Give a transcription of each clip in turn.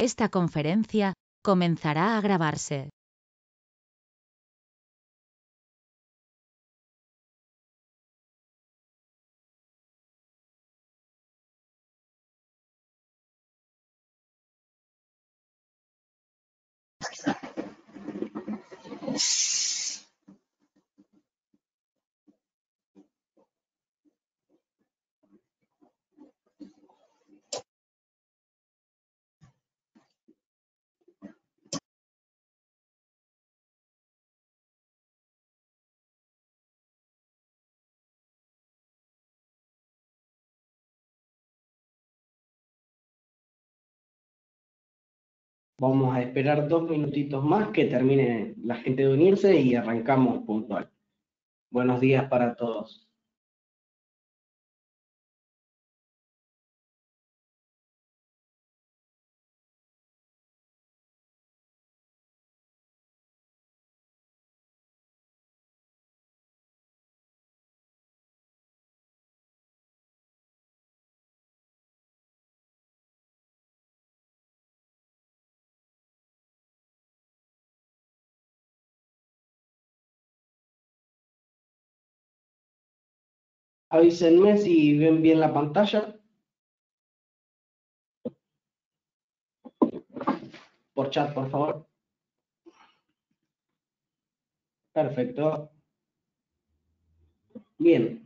Esta conferencia comenzará a grabarse. Vamos a esperar dos minutitos más que termine la gente de unirse y arrancamos puntual. Buenos días para todos. Avísenme si ven bien la pantalla. Por chat, por favor. Perfecto. Bien.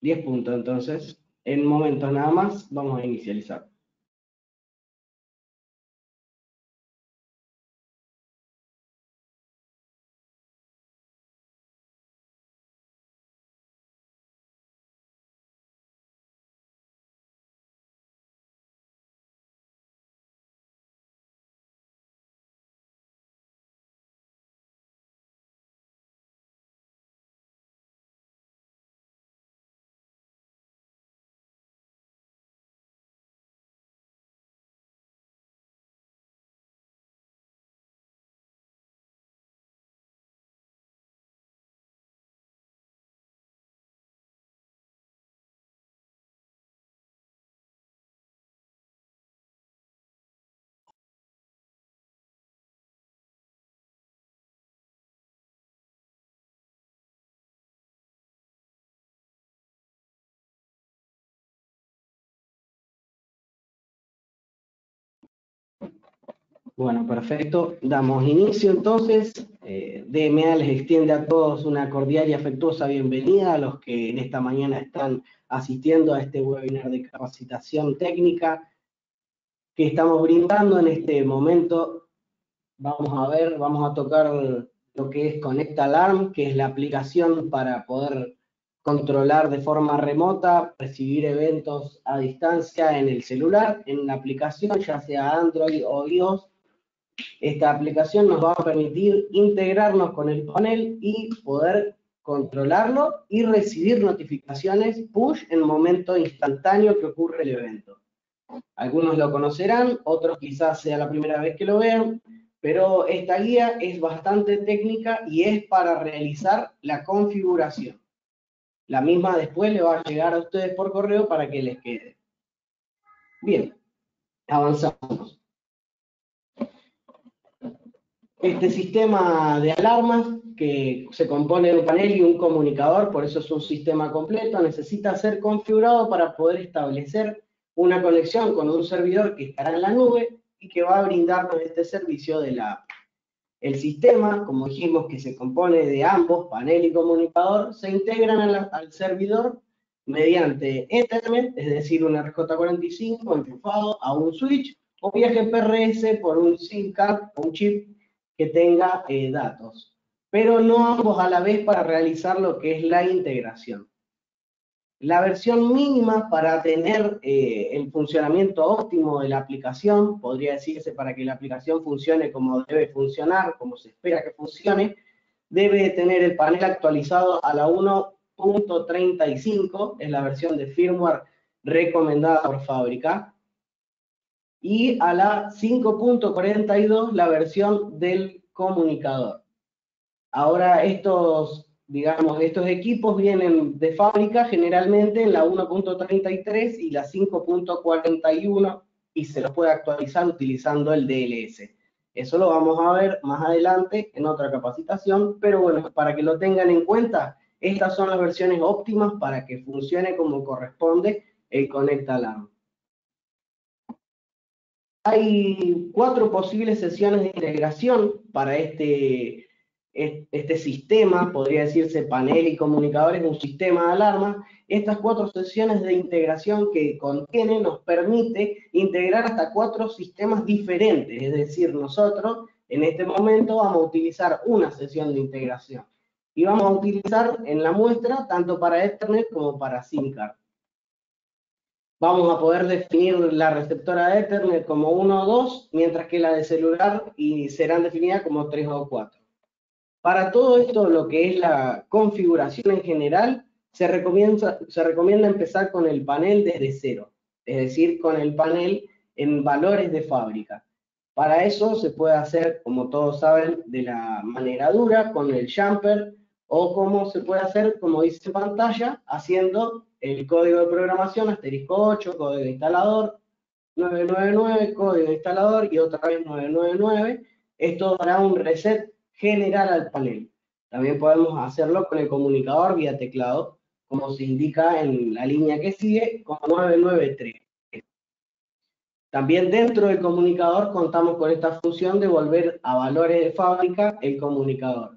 10 puntos, entonces. En momentos nada más, vamos a inicializar. Bueno, perfecto. Damos inicio entonces. Eh, DMA les extiende a todos una cordial y afectuosa bienvenida a los que en esta mañana están asistiendo a este webinar de capacitación técnica que estamos brindando en este momento. Vamos a ver, vamos a tocar lo que es Conecta Alarm, que es la aplicación para poder controlar de forma remota, recibir eventos a distancia en el celular, en la aplicación, ya sea Android o iOS, esta aplicación nos va a permitir integrarnos con el panel y poder controlarlo y recibir notificaciones push en el momento instantáneo que ocurre el evento. Algunos lo conocerán, otros quizás sea la primera vez que lo vean, pero esta guía es bastante técnica y es para realizar la configuración. La misma después le va a llegar a ustedes por correo para que les quede. Bien, avanzamos. Este sistema de alarmas, que se compone de un panel y un comunicador, por eso es un sistema completo, necesita ser configurado para poder establecer una conexión con un servidor que estará en la nube y que va a brindarnos este servicio de la app. El sistema, como dijimos que se compone de ambos, panel y comunicador, se integran al, servidor mediante Ethernet, es decir, un RJ45 enchufado a un switch, o viaje PRS por un SIM card o un chip que tenga eh, datos, pero no ambos a la vez para realizar lo que es la integración. La versión mínima para tener eh, el funcionamiento óptimo de la aplicación, podría decirse para que la aplicación funcione como debe funcionar, como se espera que funcione, debe tener el panel actualizado a la 1.35, es la versión de firmware recomendada por fábrica, y a la 5.42 la versión del comunicador. Ahora estos digamos, estos equipos vienen de fábrica generalmente en la 1.33 y la 5.41 y se los puede actualizar utilizando el DLS. Eso lo vamos a ver más adelante en otra capacitación, pero bueno, para que lo tengan en cuenta, estas son las versiones óptimas para que funcione como corresponde el Connect Alarm. Hay cuatro posibles sesiones de integración para este, este sistema, podría decirse panel y comunicadores, un sistema de alarma. Estas cuatro sesiones de integración que contiene nos permite integrar hasta cuatro sistemas diferentes, es decir, nosotros en este momento vamos a utilizar una sesión de integración y vamos a utilizar en la muestra tanto para Ethernet como para SIM card. Vamos a poder definir la receptora de Ethernet como 1 o 2, mientras que la de celular y serán definidas como 3 o 4. Para todo esto, lo que es la configuración en general, se recomienda, se recomienda empezar con el panel desde cero, es decir, con el panel en valores de fábrica. Para eso se puede hacer, como todos saben, de la manera dura, con el jumper, o como se puede hacer, como dice pantalla, haciendo el código de programación, asterisco 8, código de instalador, 999, código de instalador y otra vez 999. Esto dará un reset general al panel. También podemos hacerlo con el comunicador vía teclado, como se indica en la línea que sigue, con 993. También dentro del comunicador contamos con esta función de volver a valores de fábrica el comunicador.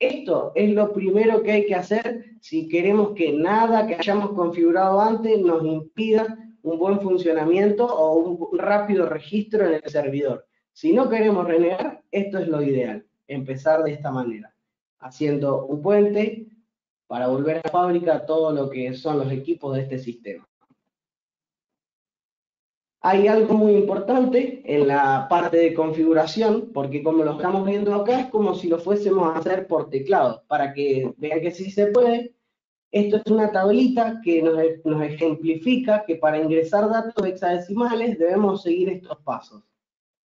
Esto es lo primero que hay que hacer si queremos que nada que hayamos configurado antes nos impida un buen funcionamiento o un rápido registro en el servidor. Si no queremos renegar, esto es lo ideal, empezar de esta manera, haciendo un puente para volver a fábrica todo lo que son los equipos de este sistema. Hay algo muy importante en la parte de configuración, porque como lo estamos viendo acá, es como si lo fuésemos a hacer por teclado, para que vean que sí se puede. Esto es una tablita que nos, nos ejemplifica que para ingresar datos hexadecimales debemos seguir estos pasos.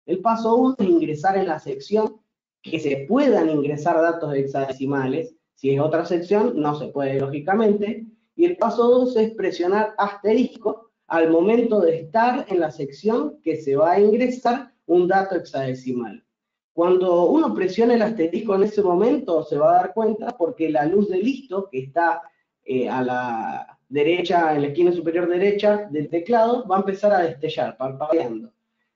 El paso 1 es ingresar en la sección que se puedan ingresar datos hexadecimales. Si es otra sección, no se puede, lógicamente. Y el paso 2 es presionar asterisco al momento de estar en la sección que se va a ingresar un dato hexadecimal. Cuando uno presiona el asterisco en ese momento, se va a dar cuenta porque la luz de listo que está eh, a la derecha, en la esquina superior derecha del teclado, va a empezar a destellar, parpadeando,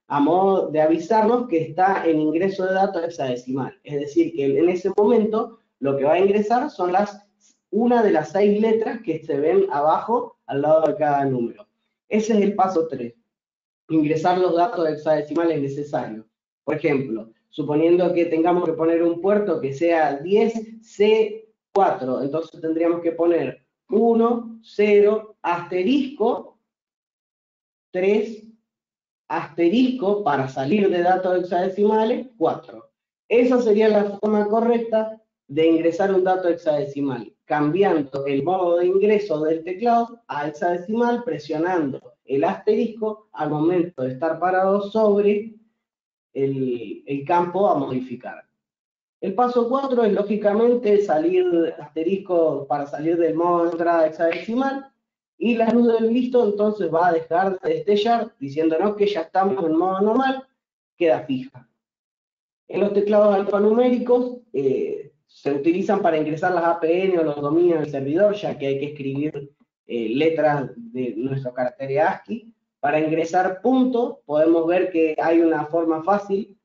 a modo de avisarnos que está en ingreso de datos hexadecimal. Es decir, que en ese momento lo que va a ingresar son las una de las seis letras que se ven abajo al lado de cada número. Ese es el paso 3. Ingresar los datos hexadecimales necesarios. Por ejemplo, suponiendo que tengamos que poner un puerto que sea 10C4, entonces tendríamos que poner 1, 0, asterisco, 3, asterisco para salir de datos hexadecimales, 4. Esa sería la forma correcta de ingresar un dato hexadecimal cambiando el modo de ingreso del teclado a hexadecimal, presionando el asterisco al momento de estar parado sobre el, campo a modificar. El paso 4 es lógicamente salir asterisco para salir del modo de entrada hexadecimal y la luz del listo entonces va a dejar de destellar diciéndonos que ya estamos en modo normal, queda fija. En los teclados alfanuméricos eh, se utilizan para ingresar las APN o los dominios del servidor, ya que hay que escribir eh, letras de nuestro carácter ASCII. Para ingresar punto, podemos ver que hay una forma fácil,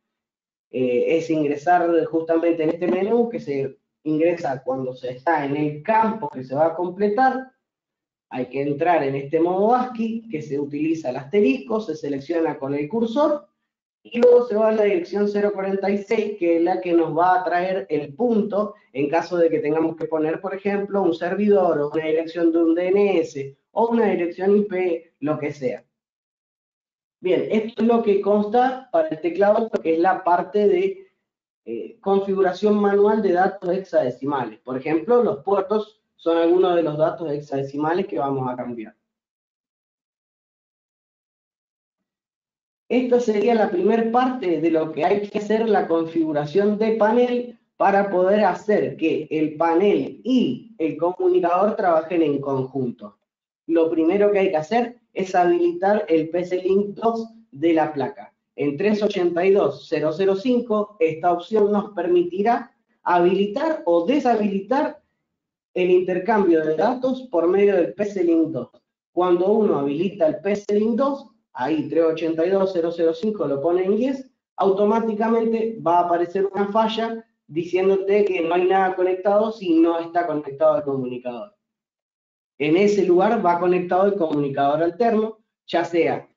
eh, es ingresar justamente en este menú, que se ingresa cuando se está en el campo que se va a completar, hay que entrar en este modo ASCII, que se utiliza el asterisco, se selecciona con el cursor, y luego se va a la dirección 046, que es la que nos va a traer el punto en caso de que tengamos que poner, por ejemplo, un servidor o una dirección de un DNS o una dirección IP, lo que sea. Bien, esto es lo que consta para el teclado, que es la parte de eh, configuración manual de datos hexadecimales. Por ejemplo, los puertos son algunos de los datos hexadecimales que vamos a cambiar. Esta sería la primera parte de lo que hay que hacer la configuración de panel para poder hacer que el panel y el comunicador trabajen en conjunto. Lo primero que hay que hacer es habilitar el PC-Link 2 de la placa. En 382.005 esta opción nos permitirá habilitar o deshabilitar el intercambio de datos por medio del PC-Link 2. Cuando uno habilita el PC-Link 2, ahí 382.005 lo pone en 10, automáticamente va a aparecer una falla diciéndote que no hay nada conectado si no está conectado al comunicador. En ese lugar va conectado el comunicador alterno, ya sea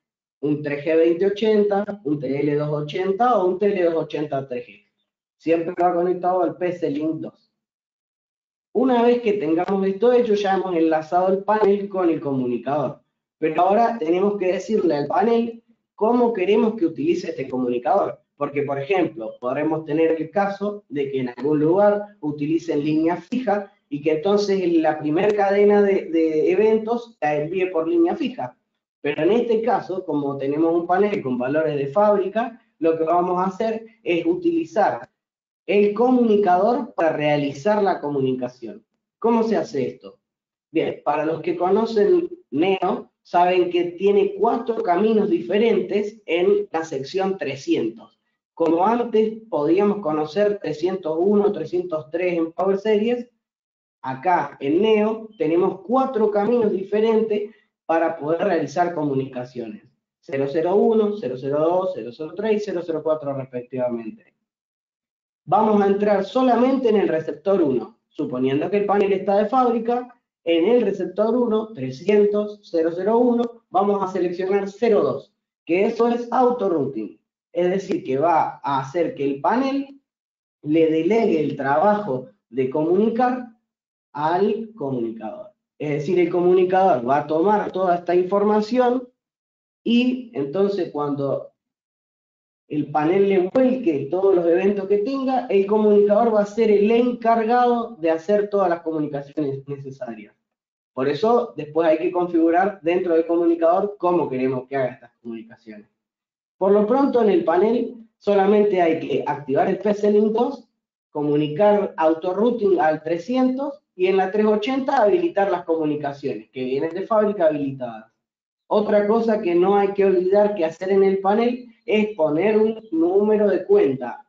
un 3G2080, un TL280 o un TL280 3G. Siempre va conectado al PC-Link 2. Una vez que tengamos esto hecho, ya hemos enlazado el panel con el comunicador. Pero ahora tenemos que decirle al panel cómo queremos que utilice este comunicador. Porque, por ejemplo, podremos tener el caso de que en algún lugar utilicen línea fija y que entonces la primera cadena de, eventos la envíe por línea fija. Pero en este caso, como tenemos un panel con valores de fábrica, lo que vamos a hacer es utilizar el comunicador para realizar la comunicación. ¿Cómo se hace esto? Bien, para los que conocen Neo, saben que tiene cuatro caminos diferentes en la sección 300. Como antes podíamos conocer 301, 303 en Power Series, acá en Neo tenemos cuatro caminos diferentes para poder realizar comunicaciones. 001, 002, 003 y 004 respectivamente. Vamos a entrar solamente en el receptor 1, suponiendo que el panel está de fábrica, en el receptor 1, 300, 001, vamos a seleccionar 02, que eso es auto routing es decir, que va a hacer que el panel le delegue el trabajo de comunicar al comunicador. Es decir, el comunicador va a tomar toda esta información y entonces cuando el panel le vuelque todos los eventos que tenga, el comunicador va a ser el encargado de hacer todas las comunicaciones necesarias. Por eso después hay que configurar dentro del comunicador cómo queremos que haga estas comunicaciones. Por lo pronto en el panel solamente hay que activar el PC-Link 2, comunicar auto-routing al 300 y en la 380 habilitar las comunicaciones que vienen de fábrica habilitadas. Otra cosa que no hay que olvidar que hacer en el panel es poner un número de cuenta.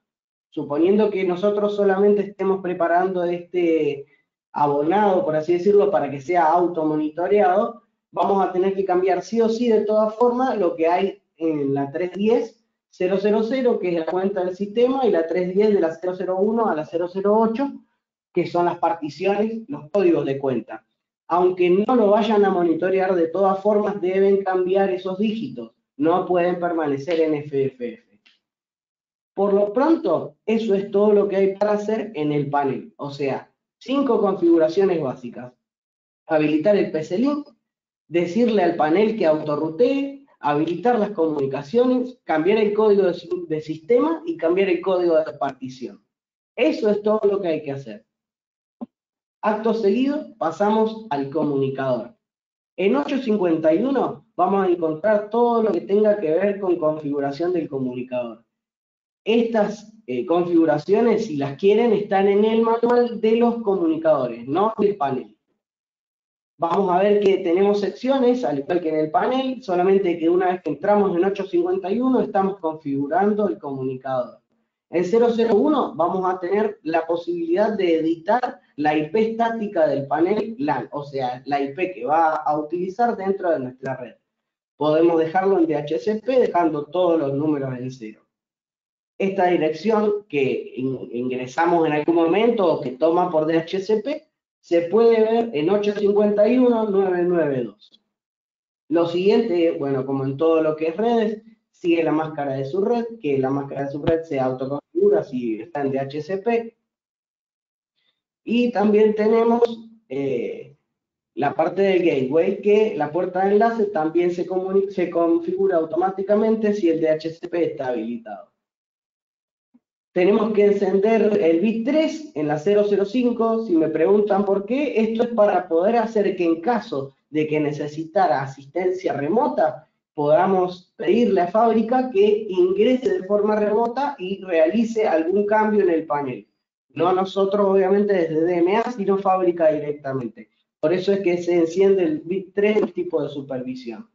Suponiendo que nosotros solamente estemos preparando este abonado, por así decirlo, para que sea automonitoreado, vamos a tener que cambiar sí o sí de todas formas lo que hay en la 310 000, que es la cuenta del sistema, y la 310 de la 001 a la 008, que son las particiones, los códigos de cuenta. Aunque no lo vayan a monitorear, de todas formas deben cambiar esos dígitos, no pueden permanecer en FFF. Por lo pronto, eso es todo lo que hay para hacer en el panel, o sea, cinco configuraciones básicas. Habilitar el PC-Link, decirle al panel que autorrutee, habilitar las comunicaciones, cambiar el código de, sistema y cambiar el código de partición. Eso es todo lo que hay que hacer. Acto seguido, pasamos al comunicador. En 851 vamos a encontrar todo lo que tenga que ver con configuración del comunicador. Estas eh, configuraciones, si las quieren, están en el manual de los comunicadores, no del panel. Vamos a ver que tenemos secciones, al igual que en el panel, solamente que una vez que entramos en 851 estamos configurando el comunicador. En 001 vamos a tener la posibilidad de editar la IP estática del panel LAN, o sea, la IP que va a utilizar dentro de nuestra red. Podemos dejarlo en DHCP dejando todos los números en cero. Esta dirección que ingresamos en algún momento o que toma por DHCP se puede ver en 851.992. Lo siguiente, bueno, como en todo lo que es redes, sigue la máscara de su red, que la máscara de su red se autoconfigura si está en DHCP. Y también tenemos eh, la parte del gateway, que la puerta de enlace también se, configura automáticamente si el DHCP está habilitado tenemos que encender el bit 3 en la 005. Si me preguntan por qué, esto es para poder hacer que en caso de que necesitara asistencia remota, podamos pedirle a fábrica que ingrese de forma remota y realice algún cambio en el panel. No nosotros, obviamente, desde DMA, sino fábrica directamente. Por eso es que se enciende el bit 3, el tipo de supervisión.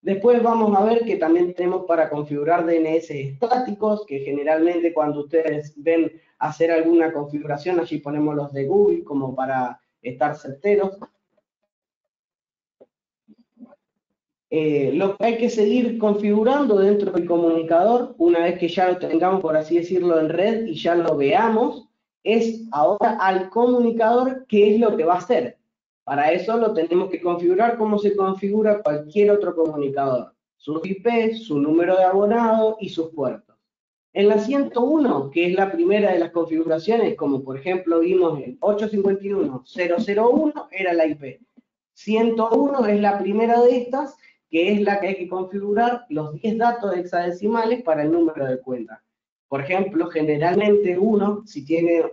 Después vamos a ver que también tenemos para configurar DNS estáticos, que generalmente cuando ustedes ven hacer alguna configuración, allí ponemos los de Google como para estar certeros. Eh, lo que hay que seguir configurando dentro del comunicador, una vez que ya lo tengamos, por así decirlo, en red y ya lo veamos, es ahora al comunicador qué es lo que va a hacer. Para eso lo tenemos que configurar como se configura cualquier otro comunicador. Sus IP, su número de abonado y sus puertos. En la 101, que es la primera de las configuraciones, como por ejemplo vimos en 851.001, era la IP. 101 es la primera de estas, que es la que hay que configurar los 10 datos hexadecimales para el número de cuenta. Por ejemplo, generalmente uno, si tiene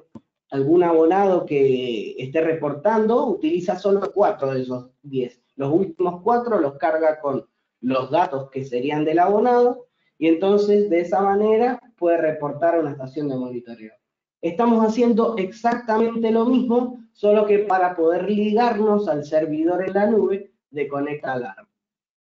algún abonado que esté reportando, utiliza solo cuatro de esos 10. Los últimos cuatro los carga con los datos que serían del abonado y entonces de esa manera puede reportar a una estación de monitoreo. Estamos haciendo exactamente lo mismo, solo que para poder ligarnos al servidor en la nube de Connect Alarm.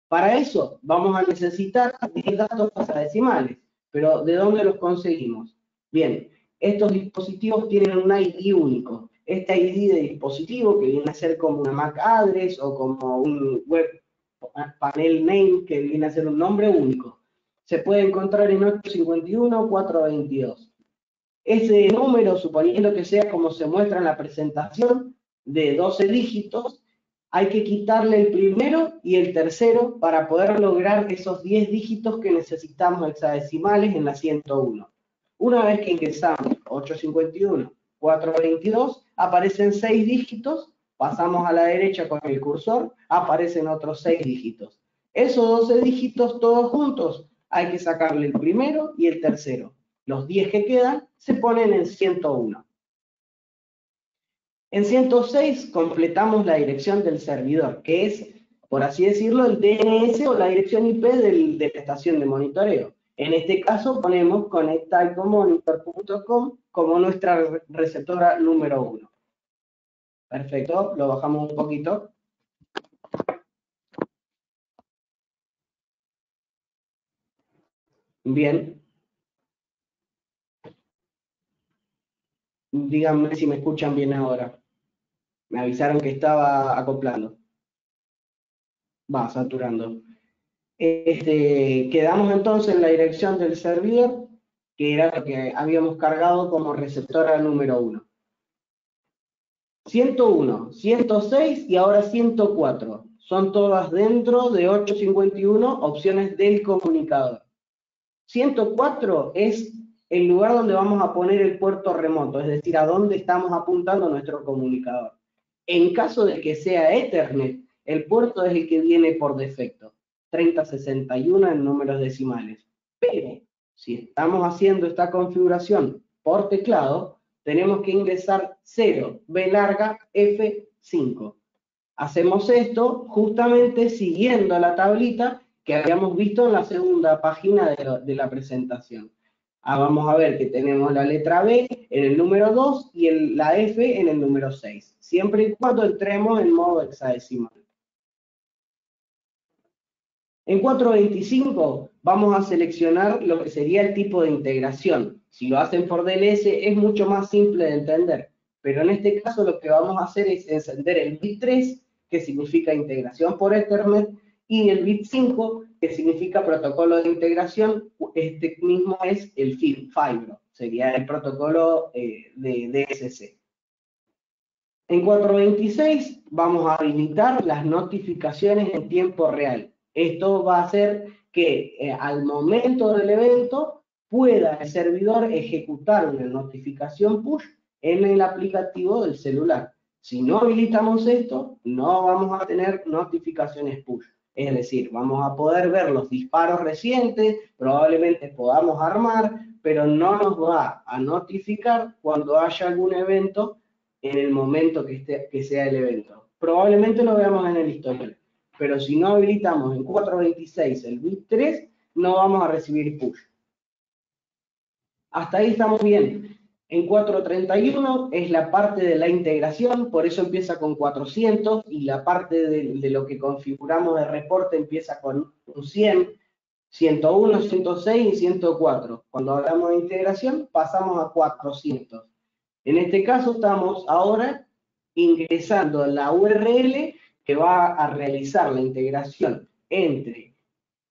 Para eso vamos a necesitar 10 datos decimales, pero ¿de dónde los conseguimos? Bien, estos dispositivos tienen un ID único. Este ID de dispositivo, que viene a ser como una MAC address o como un web panel name, que viene a ser un nombre único, se puede encontrar en 851-422. Ese número, suponiendo que sea como se muestra en la presentación, de 12 dígitos, hay que quitarle el primero y el tercero para poder lograr esos 10 dígitos que necesitamos hexadecimales en la 101. Una vez que ingresamos 851, 422, aparecen seis dígitos, pasamos a la derecha con el cursor, aparecen otros seis dígitos. Esos 12 dígitos todos juntos hay que sacarle el primero y el tercero. Los 10 que quedan se ponen en 101. En 106 completamos la dirección del servidor, que es, por así decirlo, el DNS o la dirección IP de la estación de monitoreo. En este caso ponemos conectaicomonitor.com como nuestra receptora número uno. Perfecto, lo bajamos un poquito. Bien. Díganme si me escuchan bien ahora. Me avisaron que estaba acoplando. Va, saturando. Este, quedamos entonces en la dirección del servidor, que era lo que habíamos cargado como receptora número 1. 101, 106 y ahora 104. Son todas dentro de 851 opciones del comunicador. 104 es el lugar donde vamos a poner el puerto remoto, es decir, a dónde estamos apuntando nuestro comunicador. En caso de que sea Ethernet, el puerto es el que viene por defecto. 3061 en números decimales. Pero si estamos haciendo esta configuración por teclado, tenemos que ingresar 0, B larga, F5. Hacemos esto justamente siguiendo la tablita que habíamos visto en la segunda página de, la presentación. Ah, vamos a ver que tenemos la letra B en el número 2 y la F en el número 6, siempre y cuando entremos en modo hexadecimal. En 425 vamos a seleccionar lo que sería el tipo de integración. Si lo hacen por DLS es mucho más simple de entender, pero en este caso lo que vamos a hacer es encender el bit 3, que significa integración por Ethernet, y el bit 5, que significa protocolo de integración, este mismo es el Fibro, sería el protocolo eh, de DSC. En 426 vamos a habilitar las notificaciones en tiempo real. Esto va a hacer que eh, al momento del evento pueda el servidor ejecutar una notificación push en el aplicativo del celular. Si no habilitamos esto, no vamos a tener notificaciones push. Es decir, vamos a poder ver los disparos recientes, probablemente podamos armar, pero no nos va a notificar cuando haya algún evento en el momento que, que sea el evento. Probablemente lo veamos en el historial pero si no habilitamos en 426 el bit 3, no vamos a recibir push. Hasta ahí estamos bien. En 431 es la parte de la integración, por eso empieza con 400 y la parte de, lo que configuramos de reporte empieza con un 100, 101, 106 y 104. Cuando hablamos de integración pasamos a 400. En este caso estamos ahora ingresando la URL que va a realizar la integración entre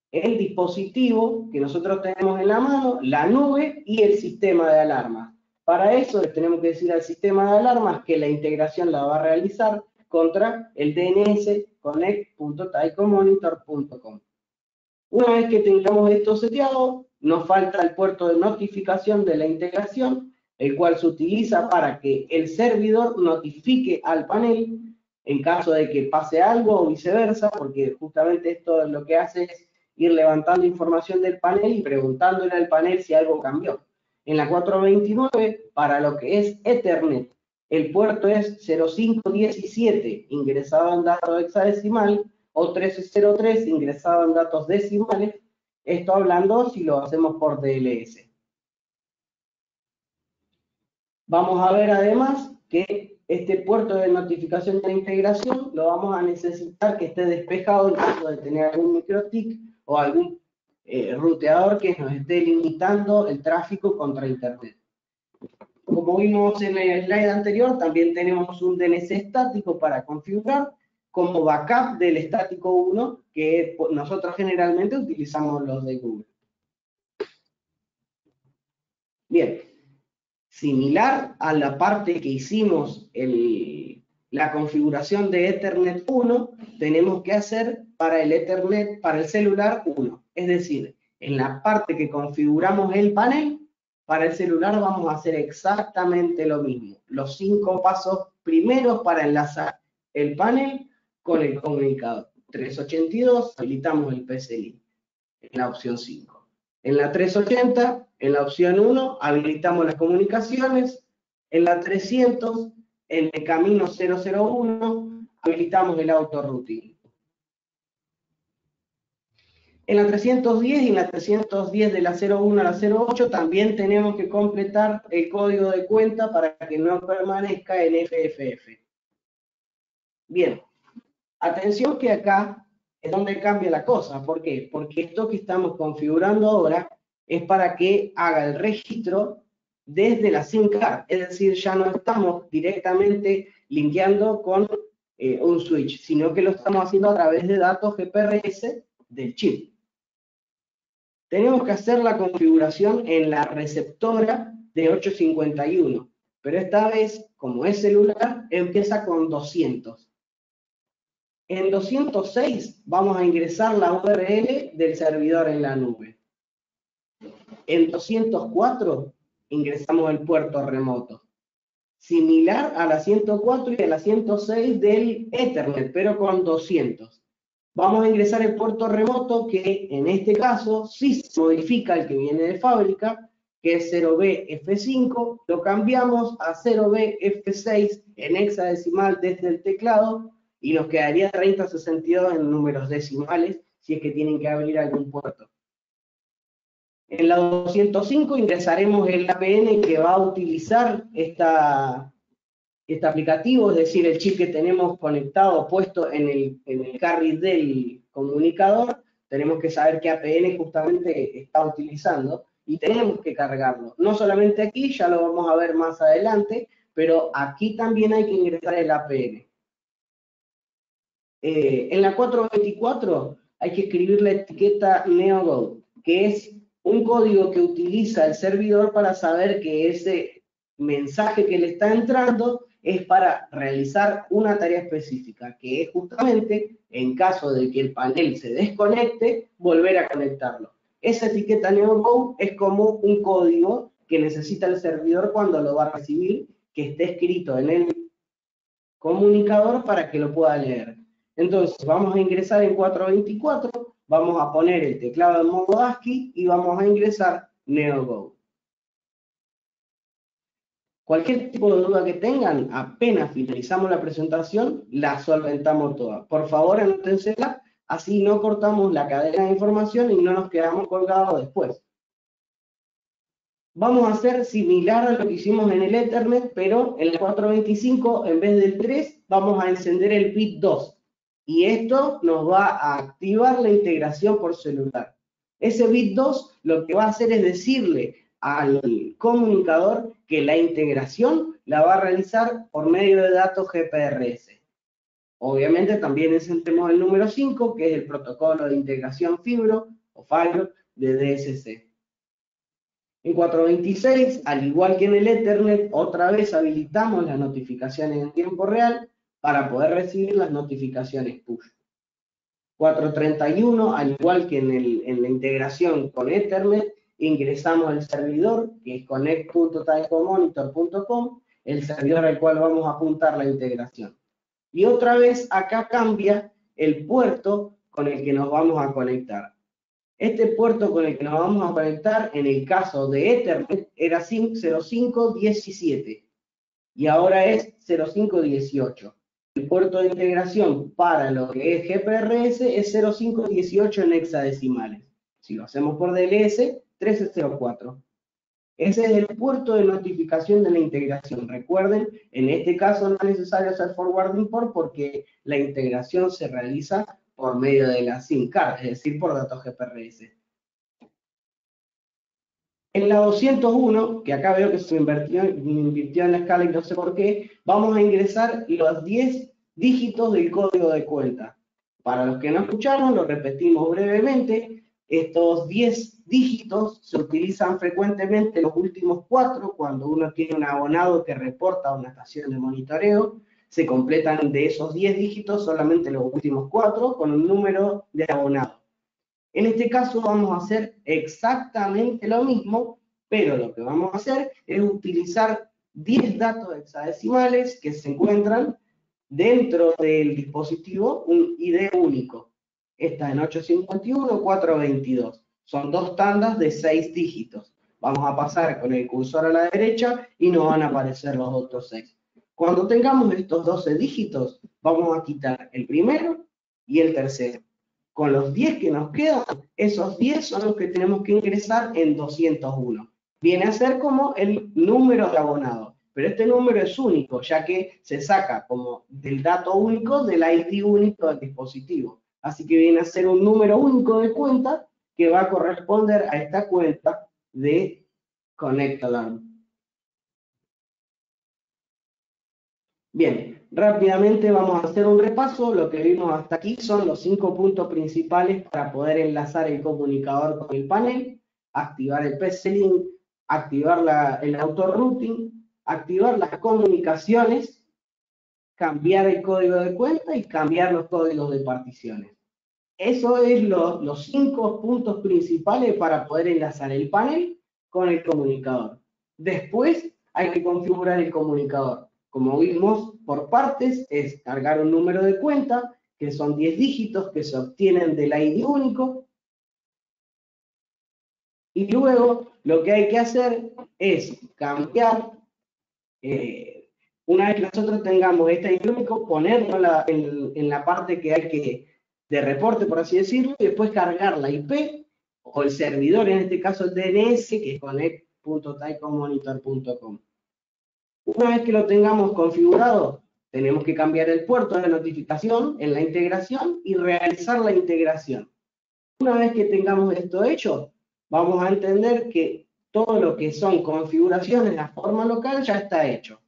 el dispositivo que nosotros tenemos en la mano, la nube y el sistema de alarmas. Para eso le tenemos que decir al sistema de alarmas que la integración la va a realizar contra el DNS connect.taicomonitor.com. Una vez que tengamos esto seteado, nos falta el puerto de notificación de la integración, el cual se utiliza para que el servidor notifique al panel en caso de que pase algo o viceversa, porque justamente esto lo que hace es ir levantando información del panel y preguntándole al panel si algo cambió. En la 429, para lo que es Ethernet, el puerto es 0517 ingresado en datos hexadecimal o 1303 ingresado en datos decimales. Esto hablando si lo hacemos por DLS. Vamos a ver además que este puerto de notificación de integración lo vamos a necesitar que esté despejado en caso de tener algún microtic o algún eh, ruteador que nos esté limitando el tráfico contra Internet. Como vimos en el slide anterior, también tenemos un DNS estático para configurar como backup del estático 1, que nosotros generalmente utilizamos los de Google. Bien, similar a la parte que hicimos la configuración de Ethernet 1, tenemos que hacer para el Ethernet, para el celular 1. Es decir, en la parte que configuramos el panel, para el celular vamos a hacer exactamente lo mismo. Los cinco pasos primeros para enlazar el panel con el comunicador. 382, habilitamos el PCLI en la opción 5. En la 380, en la opción 1, habilitamos las comunicaciones. En la 300, en el camino 001, habilitamos el auto-routing. En la 310 y en la 310 de la 01 a la 08 también tenemos que completar el código de cuenta para que no permanezca en FFF. Bien, atención que acá es donde cambia la cosa. ¿Por qué? Porque esto que estamos configurando ahora es para que haga el registro desde la SIM card. Es decir, ya no estamos directamente linkeando con eh, un switch, sino que lo estamos haciendo a través de datos GPRS del chip tenemos que hacer la configuración en la receptora de 851, pero esta vez, como es celular, empieza con 200. En 206 vamos a ingresar la URL del servidor en la nube. En 204 ingresamos el puerto remoto, similar a la 104 y a la 106 del Ethernet, pero con 200 vamos a ingresar el puerto remoto que en este caso sí se modifica el que viene de fábrica, que es 0BF5, lo cambiamos a 0BF6 en hexadecimal desde el teclado y nos quedaría 3062 en números decimales si es que tienen que abrir algún puerto. En la 205 ingresaremos el APN que va a utilizar esta, este aplicativo, es decir, el chip que tenemos conectado, puesto en el, en el carry del comunicador, tenemos que saber qué APN justamente está utilizando y tenemos que cargarlo. No solamente aquí, ya lo vamos a ver más adelante, pero aquí también hay que ingresar el APN. Eh, en la 424 hay que escribir la etiqueta NeoGo, que es un código que utiliza el servidor para saber que ese mensaje que le está entrando es para realizar una tarea específica, que es justamente, en caso de que el panel se desconecte, volver a conectarlo. Esa etiqueta NeoGo es como un código que necesita el servidor cuando lo va a recibir, que esté escrito en el comunicador para que lo pueda leer. Entonces, vamos a ingresar en 424, vamos a poner el teclado en modo ASCII y vamos a ingresar NeoGo. Cualquier tipo de duda que tengan, apenas finalizamos la presentación, la solventamos toda. Por favor, anótensela, así no cortamos la cadena de información y no nos quedamos colgados después. vamos a hacer similar a lo que hicimos en el Ethernet, pero en el 425, en vez del 3, vamos a encender el bit 2. Y esto nos va a activar la integración por celular. Ese bit 2 lo que va a hacer es decirle al comunicador que la integración la va a realizar por medio de datos GPRS. Obviamente también encendemos el número 5, que es el protocolo de integración fibro o FIBRO de DSC. En 426, al igual que en el Ethernet, otra vez habilitamos las notificaciones en tiempo real para poder recibir las notificaciones push. 431, al igual que en, la integración con Ethernet, ingresamos el servidor, que es connect.typomonitor.com, el servidor al cual vamos a apuntar la integración. Y otra vez acá cambia el puerto con el que nos vamos a conectar. Este puerto con el que nos vamos a conectar, en el caso de Ethernet, era 0517 y ahora es 0518. El puerto de integración para lo que es GPRS es 0518 en hexadecimales. Si lo hacemos por DLS, 1304. Ese es el puerto de notificación de la integración. Recuerden, en este caso no es necesario hacer forwarding por porque la integración se realiza por medio de la SIM card, es decir, por datos GPRS. En la 201, que acá veo que se invirtió, invirtió en la escala y no sé por qué, vamos a ingresar los 10 dígitos del código de cuenta. Para los que no escucharon, lo repetimos brevemente. Estos 10 dígitos se utilizan frecuentemente los últimos cuatro cuando uno tiene un abonado que reporta a una estación de monitoreo se completan de esos 10 dígitos solamente los últimos 4 con un número de abonado. En este caso vamos a hacer exactamente lo mismo, pero lo que vamos a hacer es utilizar 10 datos hexadecimales que se encuentran dentro del dispositivo un ID único. Está en 851, 422. Son dos tandas de 6 dígitos. Vamos a pasar con el cursor a la derecha y nos van a aparecer los otros 6. Cuando tengamos estos 12 dígitos, vamos a quitar el primero y el tercero. Con los 10 que nos quedan, esos 10 son los que tenemos que ingresar en 201. Viene a ser como el número de abonado, pero este número es único, ya que se saca como del dato único del ID único del dispositivo. Así que viene a ser un número único de cuenta que va a corresponder a esta cuenta de Connect Alarm. Bien, rápidamente vamos a hacer un repaso. Lo que vimos hasta aquí son los cinco puntos principales para poder enlazar el comunicador con el panel, activar el PC-Link, activar el auto-routing, activar las comunicaciones, cambiar el código de cuenta y cambiar los códigos de particiones. Eso es los cinco puntos principales para poder enlazar el panel con el comunicador. Después hay que configurar el comunicador. Como vimos por partes, es cargar un número de cuenta, que son 10 dígitos que se obtienen del ID único. Y luego lo que hay que hacer es cambiar, eh, una vez que nosotros tengamos este ID único, ponerlo en, en la parte que hay que, de reporte, por así decirlo, y después cargar la IP o el servidor, en este caso el DNS, que es connect.tycomonitor.com. Una vez que lo tengamos configurado, tenemos que cambiar el puerto de notificación en la integración y realizar la integración. Una vez que tengamos esto hecho, vamos a entender que todo lo que son configuraciones de forma local ya está hecho.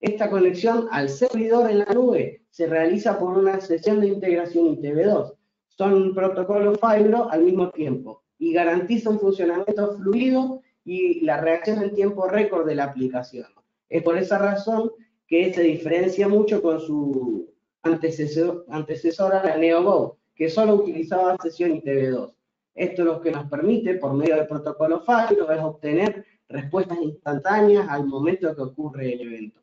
Esta conexión al servidor en la nube se realiza por una sesión de integración ITV2. Son protocolos Fibro al mismo tiempo y garantiza un funcionamiento fluido y la reacción en tiempo récord de la aplicación. Es por esa razón que se diferencia mucho con su antecesor, antecesora, la NeoGo, que solo utilizaba sesión ITV2. Esto es lo que nos permite, por medio del protocolo FIRO, es obtener respuestas instantáneas al momento que ocurre el evento.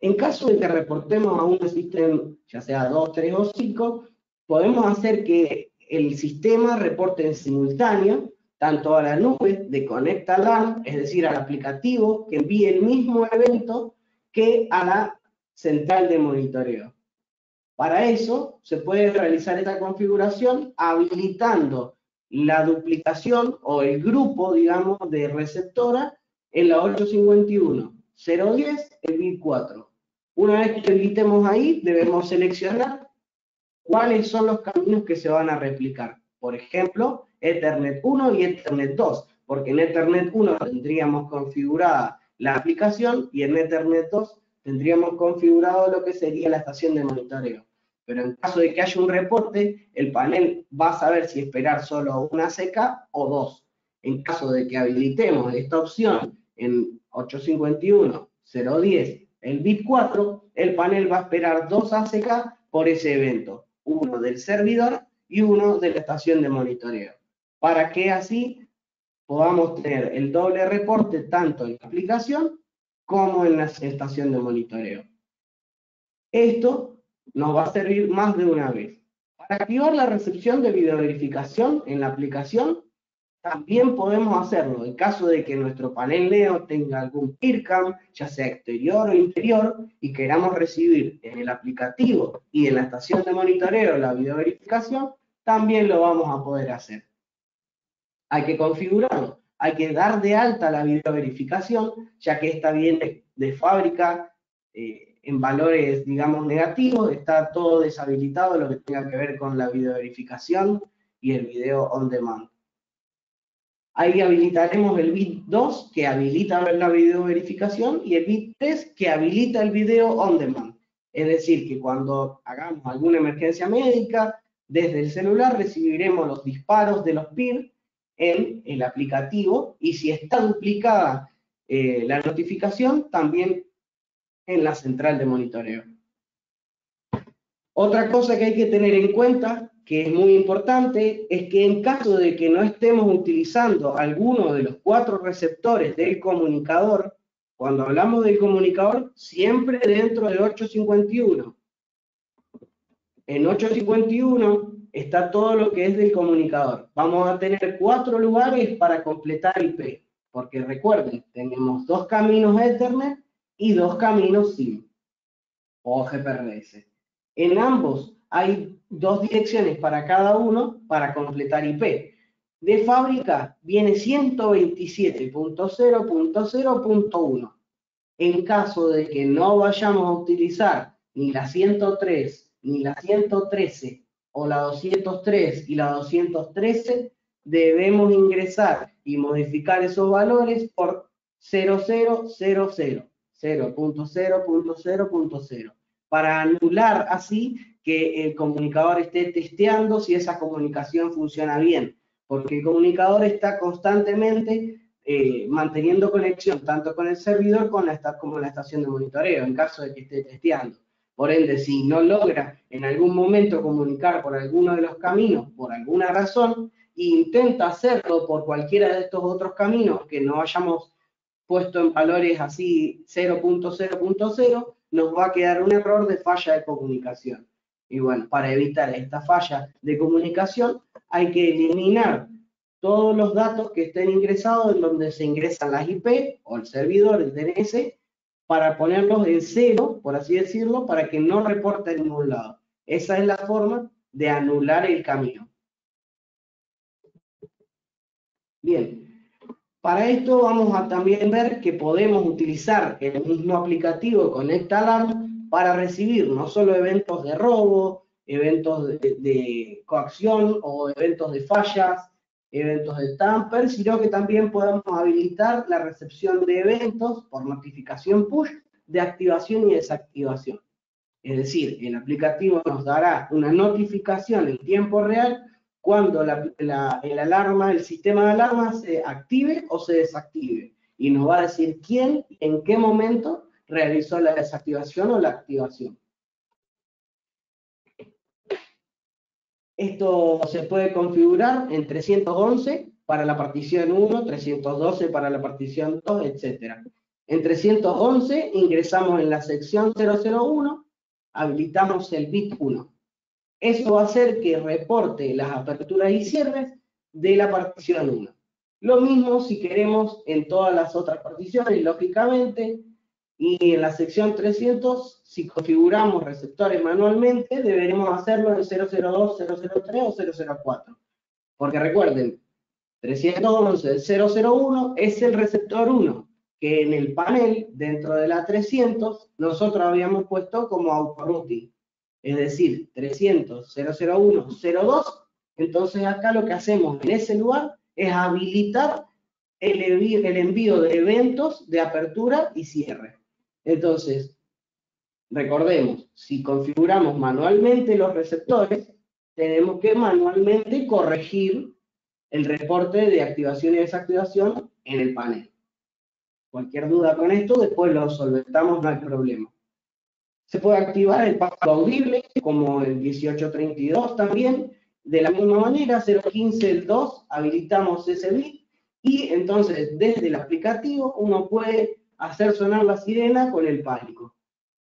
En caso de que reportemos a un sistema, ya sea 2, 3 o 5, podemos hacer que el sistema reporte en simultáneo tanto a la nube de Connect es decir, al aplicativo que envíe el mismo evento que a la central de monitoreo. Para eso se puede realizar esta configuración habilitando la duplicación o el grupo, digamos, de receptora en la 851.010, el bit 4. Una vez que editemos ahí, debemos seleccionar cuáles son los caminos que se van a replicar. Por ejemplo, Ethernet 1 y Ethernet 2, porque en Ethernet 1 tendríamos configurada la aplicación y en Ethernet 2 tendríamos configurado lo que sería la estación de monitoreo. Pero en caso de que haya un reporte, el panel va a saber si esperar solo una CK o dos. En caso de que habilitemos esta opción en 851.010 el bit 4, el panel va a esperar dos ACK por ese evento, uno del servidor y uno de la estación de monitoreo, para que así podamos tener el doble reporte tanto en la aplicación como en la estación de monitoreo. Esto nos va a servir más de una vez. Para activar la recepción de videoverificación en la aplicación, también podemos hacerlo en caso de que nuestro panel Neo tenga algún PIRCAM, ya sea exterior o interior, y queramos recibir en el aplicativo y en la estación de monitoreo la videoverificación, también lo vamos a poder hacer. Hay que configurarlo, hay que dar de alta la videoverificación, ya que esta viene de fábrica eh, en valores, digamos, negativos, está todo deshabilitado lo que tenga que ver con la videoverificación y el video on demand. Ahí habilitaremos el bit 2 que habilita la video verificación y el bit 3 que habilita el video on demand. Es decir, que cuando hagamos alguna emergencia médica, desde el celular recibiremos los disparos de los PIR en el aplicativo y si está duplicada eh, la notificación, también en la central de monitoreo. Otra cosa que hay que tener en cuenta que es muy importante es que en caso de que no estemos utilizando alguno de los cuatro receptores del comunicador, cuando hablamos del comunicador, siempre dentro de 851. En 851 está todo lo que es del comunicador. Vamos a tener cuatro lugares para completar IP, porque recuerden, tenemos dos caminos Ethernet y dos caminos SIM o GPRS. En ambos hay dos direcciones para cada uno para completar IP. De fábrica viene 127.0.0.1. En caso de que no vayamos a utilizar ni la 103, ni la 113 o la 203 y la 213, debemos ingresar y modificar esos valores por 0000, 0.0.0.0, para anular así que el comunicador esté testeando si esa comunicación funciona bien, porque el comunicador está constantemente eh, manteniendo conexión tanto con el servidor como con la estación de monitoreo, en caso de que esté testeando. Por ende, si no logra en algún momento comunicar por alguno de los caminos, por alguna razón, e intenta hacerlo por cualquiera de estos otros caminos que no hayamos puesto en valores así 0.0.0, nos va a quedar un error de falla de comunicación. Y bueno, para evitar esta falla de comunicación hay que eliminar todos los datos que estén ingresados en donde se ingresan las IP o el servidor, el DNS, para ponerlos en cero, por así decirlo, para que no reporte en ningún lado. Esa es la forma de anular el camino. Bien, para esto vamos a también ver que podemos utilizar el mismo aplicativo Connect Alarm para recibir no solo eventos de robo, eventos de, coacción o eventos de fallas, eventos de tamper, sino que también podemos habilitar la recepción de eventos por notificación push de activación y desactivación. Es decir, el aplicativo nos dará una notificación en tiempo real cuando el alarma, el sistema de alarma se active o se desactive. Y nos va a decir quién, en qué momento realizó la desactivación o la activación. Esto se puede configurar en 311 para la partición 1, 312 para la partición 2, etc. En 311 ingresamos en la sección 001, habilitamos el bit 1. Eso va a hacer que reporte las aperturas y cierres de la partición 1. Lo mismo si queremos en todas las otras particiones, lógicamente, y en la sección 300, si configuramos receptores manualmente, deberemos hacerlo en 002, 003 o 004. Porque recuerden, 311.001 es el receptor 1, que en el panel, dentro de la 300, nosotros habíamos puesto como autorouting. Es decir, 300.001.02. Entonces acá lo que hacemos en ese lugar es habilitar el envío de eventos de apertura y cierre. Entonces, recordemos, si configuramos manualmente los receptores, tenemos que manualmente corregir el reporte de activación y desactivación en el panel. Cualquier duda con esto, después lo solventamos, no hay problema. Se puede activar el paso audible, como el 1832 también. De la misma manera, 015 el 2, habilitamos ese bit y entonces desde el aplicativo uno puede hacer sonar la sirena con el pánico.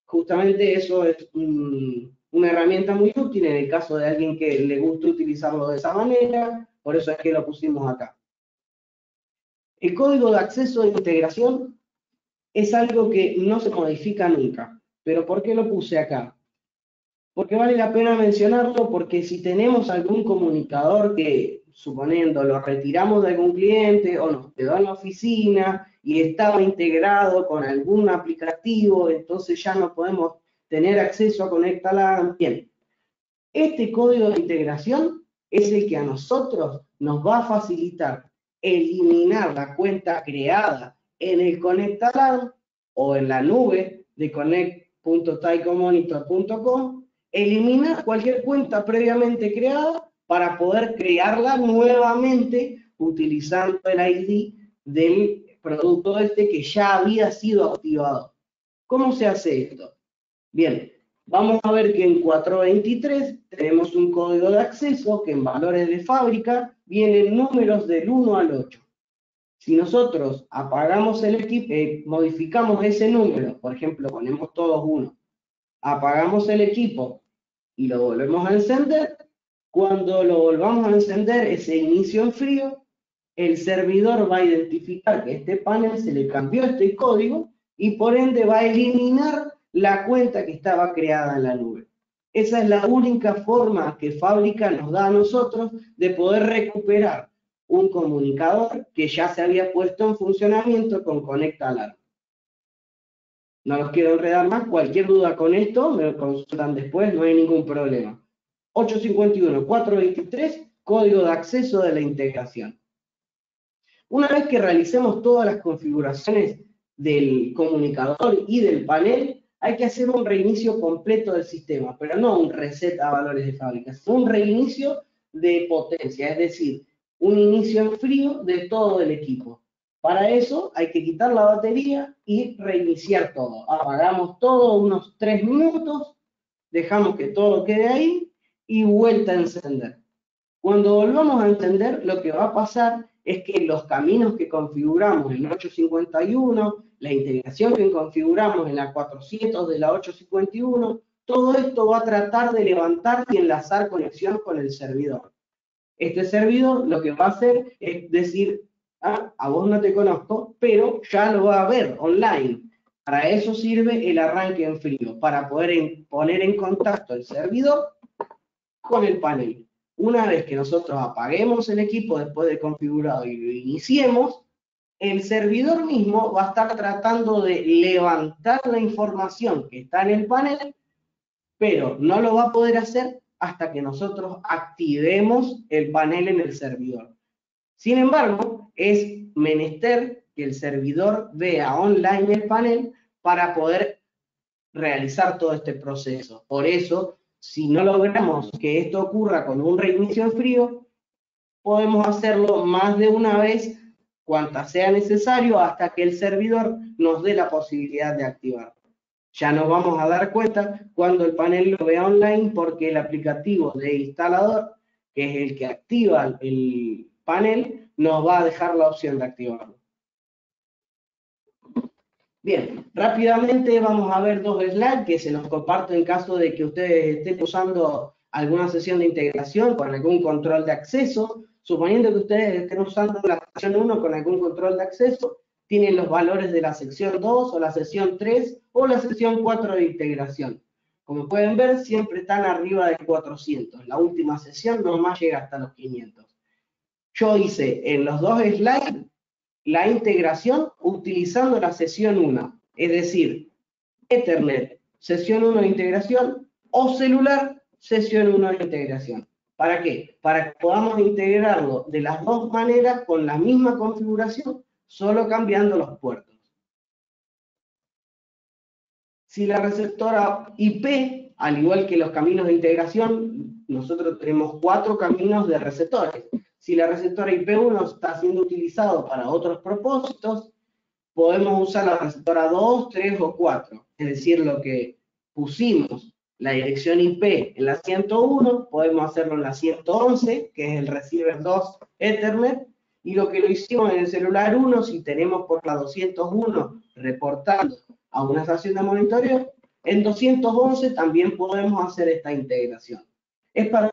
Justamente eso es una herramienta muy útil en el caso de alguien que le guste utilizarlo de esa manera, por eso es que lo pusimos acá. El código de acceso de integración es algo que no se modifica nunca. ¿Pero por qué lo puse acá? Porque vale la pena mencionarlo porque si tenemos algún comunicador que suponiendo lo retiramos de algún cliente o nos quedó en la oficina y estaba integrado con algún aplicativo, entonces ya no podemos tener acceso a ConnectAlarm. Bien, este código de integración es el que a nosotros nos va a facilitar eliminar la cuenta creada en el ConnectAlarm o en la nube de connect.taicomonitor.com, eliminar cualquier cuenta previamente creada para poder crearla nuevamente utilizando el ID del producto este que ya había sido activado. ¿Cómo se hace esto? Bien, vamos a ver que en 423 tenemos un código de acceso que en valores de fábrica vienen números del 1 al 8. Si nosotros apagamos el equipo, eh, modificamos ese número, por ejemplo, ponemos todos 1, apagamos el equipo y lo volvemos a encender, cuando lo volvamos a encender, ese inicio en frío, el servidor va a identificar que este panel se le cambió este código y por ende va a eliminar la cuenta que estaba creada en la nube. Esa es la única forma que Fábrica nos da a nosotros de poder recuperar un comunicador que ya se había puesto en funcionamiento con Conecta Alarm. No los quiero enredar más, cualquier duda con esto me lo consultan después, no hay ningún problema. 851, 423, código de acceso de la integración. Una vez que realicemos todas las configuraciones del comunicador y del panel, hay que hacer un reinicio completo del sistema, pero no un reset a valores de fábrica, sino un reinicio de potencia, es decir, un inicio en frío de todo el equipo. Para eso hay que quitar la batería y reiniciar todo. Apagamos todo unos tres minutos, dejamos que todo quede ahí y vuelta a encender. Cuando volvamos a encender, lo que va a pasar es que los caminos que configuramos en la 851, la integración que configuramos en la 400 de la 851, todo esto va a tratar de levantar y enlazar conexión con el servidor. Este servidor lo que va a hacer es decir, ah, a vos no te conozco, pero ya lo va a ver online. Para eso sirve el arranque en frío, para poder poner en contacto el servidor con el panel. Una vez que nosotros apaguemos el equipo después de configurado y lo iniciemos, el servidor mismo va a estar tratando de levantar la información que está en el panel, pero no lo va a poder hacer hasta que nosotros activemos el panel en el servidor. Sin embargo, es menester que el servidor vea online el panel para poder realizar todo este proceso. Por eso si no logramos que esto ocurra con un reinicio frío, podemos hacerlo más de una vez, cuanta sea necesario, hasta que el servidor nos dé la posibilidad de activarlo. Ya nos vamos a dar cuenta cuando el panel lo vea online, porque el aplicativo de instalador, que es el que activa el panel, nos va a dejar la opción de activarlo. Bien, rápidamente vamos a ver dos slides que se los comparto en caso de que ustedes estén usando alguna sesión de integración con algún control de acceso. Suponiendo que ustedes estén usando la sección 1 con algún control de acceso, tienen los valores de la sección 2 o la sección 3 o la sección 4 de integración. Como pueden ver, siempre están arriba de 400. La última sesión nomás llega hasta los 500. Yo hice en los dos slides la integración utilizando la sesión 1, es decir, Ethernet, sesión 1 de integración, o celular, sesión 1 de integración. ¿Para qué? Para que podamos integrarlo de las dos maneras con la misma configuración, solo cambiando los puertos. Si la receptora IP, al igual que los caminos de integración, nosotros tenemos cuatro caminos de receptores. Si la receptora IP1 está siendo utilizado para otros propósitos, podemos usar la receptora 2, 3 o 4. Es decir, lo que pusimos la dirección IP en la 101, podemos hacerlo en la 111, que es el receiver 2 Ethernet, y lo que lo hicimos en el celular 1, si tenemos por la 201 reportando a una estación de monitoreo, en 211 también podemos hacer esta integración. Es para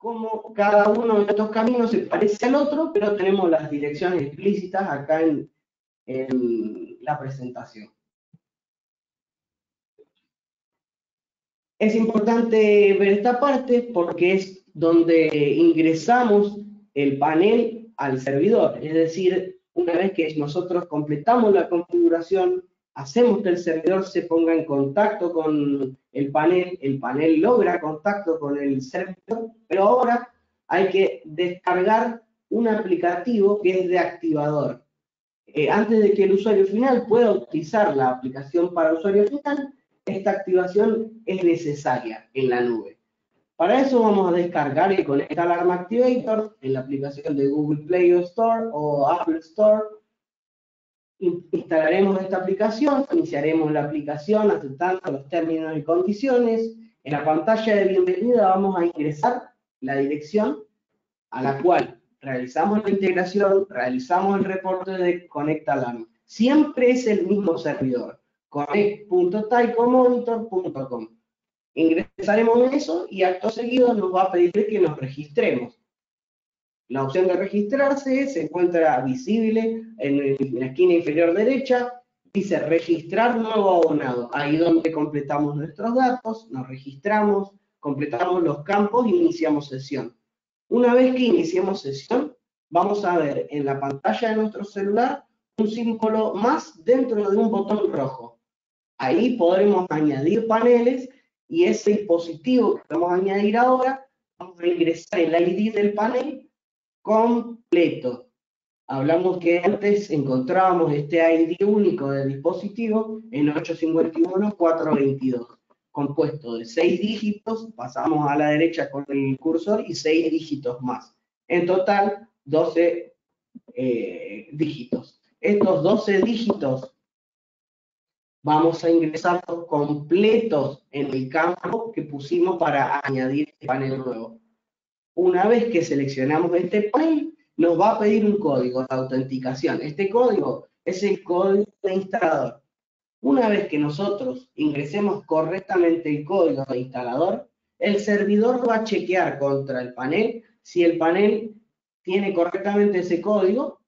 cómo cada uno de estos caminos se parece al otro, pero tenemos las direcciones explícitas acá en, en la presentación. Es importante ver esta parte porque es donde ingresamos el panel al servidor. Es decir, una vez que nosotros completamos la configuración, hacemos que el servidor se ponga en contacto con el panel, el panel logra contacto con el servidor, pero ahora hay que descargar un aplicativo que es de activador. Eh, antes de que el usuario final pueda utilizar la aplicación para usuario final, esta activación es necesaria en la nube. Para eso vamos a descargar y conectar Alarm Activator en la aplicación de Google Play Store o Apple Store. Instalaremos esta aplicación, iniciaremos la aplicación aceptando los términos y condiciones. En la pantalla de bienvenida vamos a ingresar la dirección a la cual realizamos la integración, realizamos el reporte de Conecta Alarm. Siempre es el mismo servidor connect.taicomonitor.com. Ingresaremos en eso y acto seguido nos va a pedir que nos registremos. La opción de registrarse se encuentra visible en la esquina inferior derecha. Dice registrar nuevo abonado. Ahí donde completamos nuestros datos, nos registramos, completamos los campos y iniciamos sesión. Una vez que iniciemos sesión, vamos a ver en la pantalla de nuestro celular un símbolo más dentro de un botón rojo. Ahí podremos añadir paneles y ese dispositivo que vamos a añadir ahora, vamos a ingresar el ID del panel completo. Hablamos que antes encontrábamos este ID único del dispositivo en 851.422, compuesto de 6 dígitos, pasamos a la derecha con el cursor y 6 dígitos más. En total, 12 eh, dígitos. Estos 12 dígitos vamos a ingresar completos en el campo que pusimos para añadir el panel nuevo. Una vez que seleccionamos este panel, nos va a pedir un código de autenticación. Este código es el código de instalador. Una vez que nosotros ingresemos correctamente el código de instalador, el servidor va a chequear contra el panel si el panel tiene correctamente ese código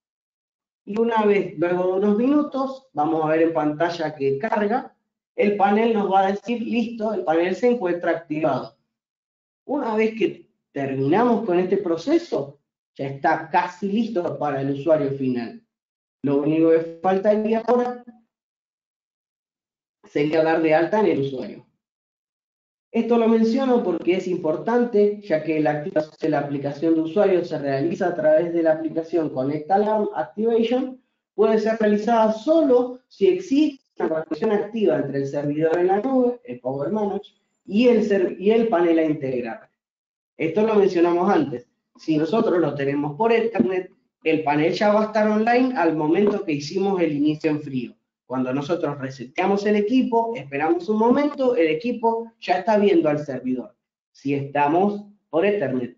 y una vez, luego de unos minutos, vamos a ver en pantalla que carga, el panel nos va a decir, listo, el panel se encuentra activado. Una vez que terminamos con este proceso, ya está casi listo para el usuario final. Lo único que faltaría ahora sería dar de alta en el usuario. Esto lo menciono porque es importante, ya que la activación de la aplicación de usuario se realiza a través de la aplicación Connect Alarm Activation, puede ser realizada solo si existe una conexión activa entre el servidor en la nube, el Power Manager, y el, y el panel a integrar. Esto lo mencionamos antes. Si nosotros lo tenemos por Ethernet, el panel ya va a estar online al momento que hicimos el inicio en frío. Cuando nosotros reseteamos el equipo, esperamos un momento, el equipo ya está viendo al servidor. Si estamos por Ethernet.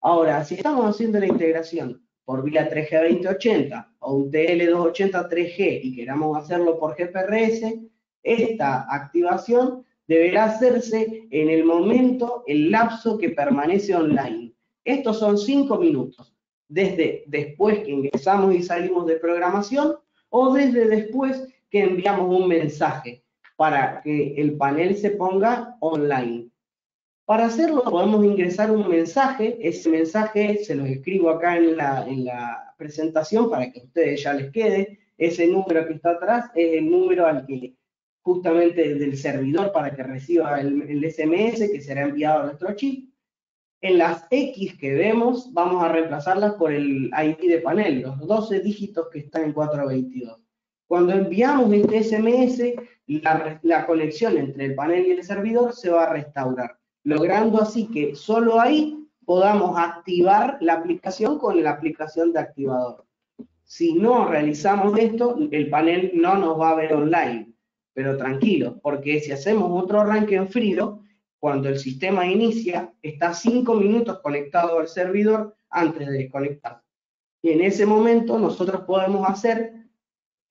Ahora, si estamos haciendo la integración por vía 3G2080 o un TL280 3G y queramos hacerlo por GPRS, esta activación deberá hacerse en el momento, el lapso que permanece online. Estos son cinco minutos, desde después que ingresamos y salimos de programación o desde después que enviamos un mensaje para que el panel se ponga online. Para hacerlo podemos ingresar un mensaje, ese mensaje se lo escribo acá en la, en la presentación para que a ustedes ya les quede, ese número que está atrás es el número al que justamente del servidor para que reciba el, SMS que será enviado a nuestro chip. En las X que vemos vamos a reemplazarlas por el ID de panel, los 12 dígitos que están en 422. Cuando enviamos este SMS, la, la conexión entre el panel y el servidor se va a restaurar logrando así que solo ahí podamos activar la aplicación con la aplicación de activador. Si no realizamos esto, el panel no nos va a ver online, pero tranquilo, porque si hacemos otro arranque en frío, cuando el sistema inicia, está cinco minutos conectado al servidor antes de desconectar. Y en ese momento nosotros podemos hacer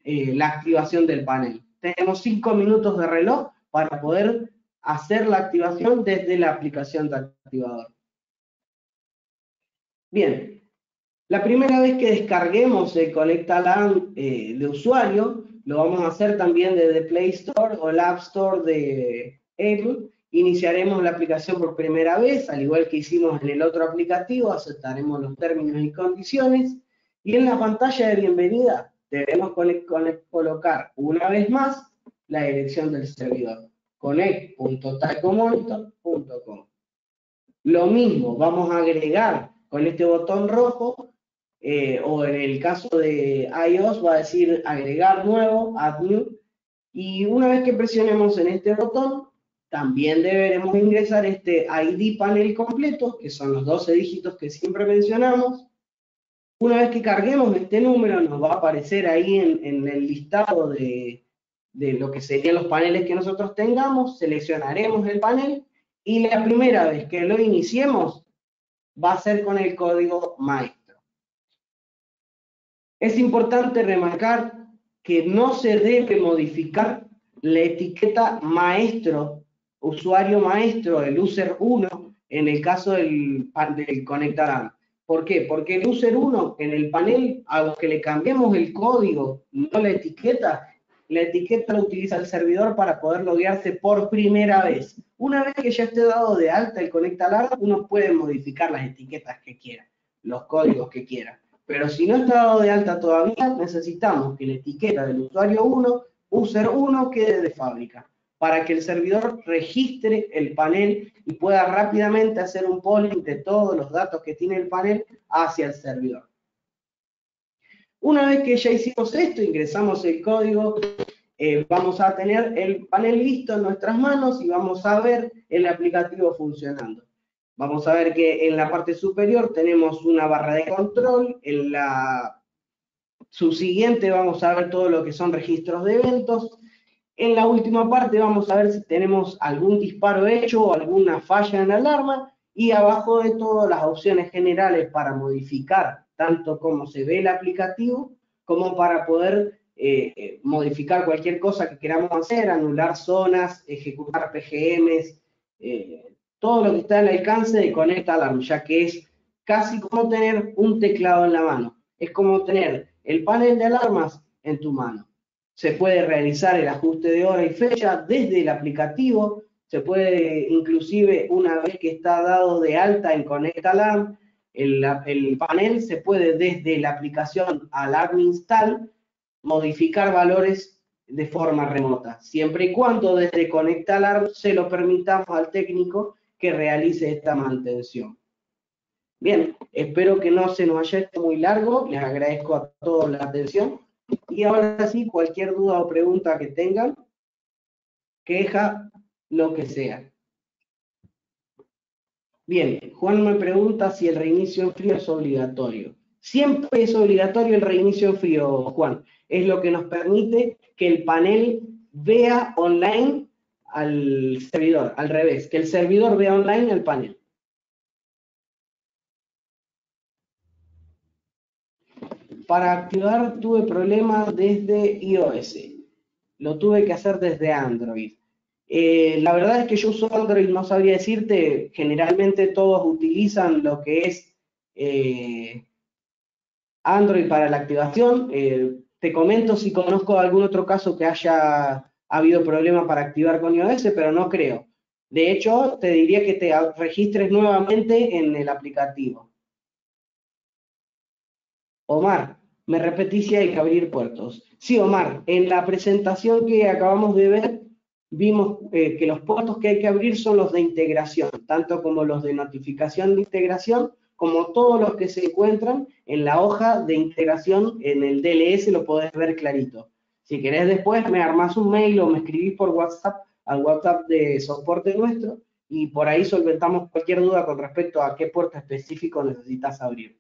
eh, la activación del panel. Tenemos cinco minutos de reloj para poder hacer la activación desde la aplicación de activador. Bien, la primera vez que descarguemos el Conecta eh, de usuario, lo vamos a hacer también desde Play Store o el App Store de Apple. Iniciaremos la aplicación por primera vez, al igual que hicimos en el otro aplicativo, aceptaremos los términos y condiciones. Y en la pantalla de bienvenida debemos colocar una vez más la dirección del servidor connect.talcomonitor.com. Lo mismo, vamos a agregar con este botón rojo, eh, o en el caso de iOS va a decir agregar nuevo, add new, y una vez que presionemos en este botón, también deberemos ingresar este ID panel completo, que son los 12 dígitos que siempre mencionamos. Una vez que carguemos este número, nos va a aparecer ahí en el listado de, de lo que serían los paneles que nosotros tengamos, seleccionaremos el panel y la primera vez que lo iniciemos va a ser con el código maestro. Es importante remarcar que no se debe modificar la etiqueta maestro, usuario maestro, el user 1, en el caso del, del conectar ¿Por qué? Porque el user 1 en el panel, aunque le cambiemos el código, no la etiqueta, la etiqueta la utiliza el servidor para poder loguearse por primera vez. Una vez que ya esté dado de alta el Conecta uno puede modificar las etiquetas que quiera, los códigos que quiera. Pero si no está dado de alta todavía, necesitamos que la etiqueta del usuario 1, user 1, quede de fábrica, para que el servidor registre el panel y pueda rápidamente hacer un polling de todos los datos que tiene el panel hacia el servidor. Una vez que ya hicimos esto, ingresamos el código, eh, vamos a tener el panel listo en nuestras manos y vamos a ver el aplicativo funcionando. Vamos a ver que en la parte superior tenemos una barra de control, en la subsiguiente vamos a ver todo lo que son registros de eventos, en la última parte vamos a ver si tenemos algún disparo hecho o alguna falla en la alarma, y abajo de todo las opciones generales para modificar tanto como se ve el aplicativo, como para poder eh, modificar cualquier cosa que queramos hacer, anular zonas, ejecutar PGMs, eh, todo lo que está al alcance de Connect Alarm, ya que es casi como tener un teclado en la mano. Es como tener el panel de alarmas en tu mano. Se puede realizar el ajuste de hora y fecha desde el aplicativo, se puede inclusive una vez que está dado de alta en Connect Alarm, el, panel se puede desde la aplicación Alarm Install modificar valores de forma remota, siempre y cuando desde Conecta Alarm se lo permitamos al técnico que realice esta mantención. Bien, espero que no se nos haya hecho muy largo, les agradezco a todos la atención y ahora sí, cualquier duda o pregunta que tengan, queja, lo que sea. Bien, Juan me pregunta si el reinicio frío es obligatorio. Siempre es obligatorio el reinicio en frío, Juan. Es lo que nos permite que el panel vea online al servidor, al revés, que el servidor vea online al panel. Para activar tuve problemas desde iOS. Lo tuve que hacer desde Android. Eh, la verdad es que yo uso Android, no sabría decirte, generalmente todos utilizan lo que es eh, Android para la activación. Eh, te comento si conozco algún otro caso que haya habido problema para activar con iOS, pero no creo. De hecho, te diría que te registres nuevamente en el aplicativo. Omar, me repetí si hay que abrir puertos. Sí, Omar, en la presentación que acabamos de ver, vimos eh, que los puertos que hay que abrir son los de integración, tanto como los de notificación de integración, como todos los que se encuentran en la hoja de integración en el DLS, lo podés ver clarito. Si querés después, me armás un mail o me escribís por WhatsApp al WhatsApp de soporte nuestro y por ahí solventamos cualquier duda con respecto a qué puerta específico necesitas abrir.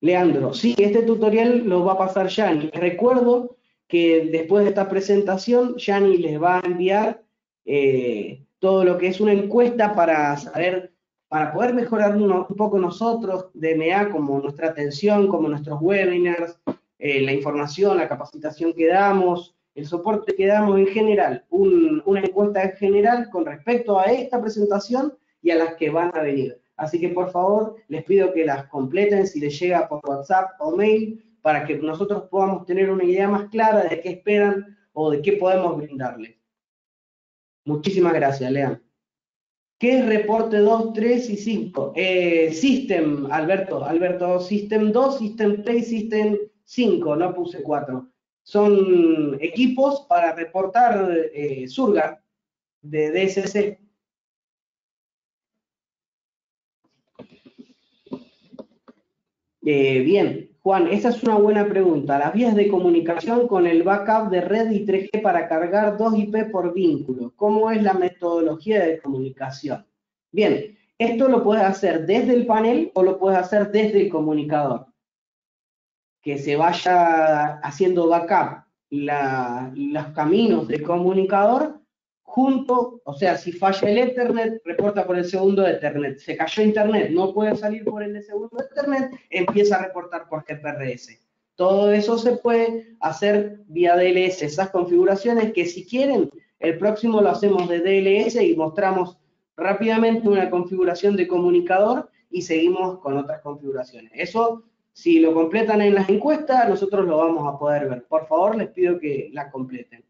Leandro, sí, este tutorial lo va a pasar Yani. Recuerdo que después de esta presentación, Yani les va a enviar eh, todo lo que es una encuesta para saber, para poder mejorar un poco nosotros, DMA, como nuestra atención, como nuestros webinars, eh, la información, la capacitación que damos, el soporte que damos en general, una encuesta en general con respecto a esta presentación y a las que van a venir. Así que por favor les pido que las completen si les llega por WhatsApp o mail para que nosotros podamos tener una idea más clara de qué esperan o de qué podemos brindarles. Muchísimas gracias, Lean. ¿Qué es reporte 2, 3 y 5? Eh, system, Alberto, Alberto, System 2, System 3, System 5, no puse 4 son equipos para reportar eh, Surga de DSC. Eh, bien, Juan, esa es una buena pregunta. Las vías de comunicación con el backup de red y 3G para cargar 2 IP por vínculo. ¿Cómo es la metodología de comunicación? Bien, esto lo puedes hacer desde el panel o lo puedes hacer desde el comunicador que se vaya haciendo backup los caminos del comunicador junto, o sea, si falla el Ethernet, reporta por el segundo de Ethernet. Se cayó Internet, no puede salir por el segundo de Ethernet, empieza a reportar por GPRS. Todo eso se puede hacer vía DLS, esas configuraciones que si quieren, el próximo lo hacemos de DLS y mostramos rápidamente una configuración de comunicador y seguimos con otras configuraciones. Eso si lo completan en las encuestas, nosotros lo vamos a poder ver. Por favor, les pido que la completen.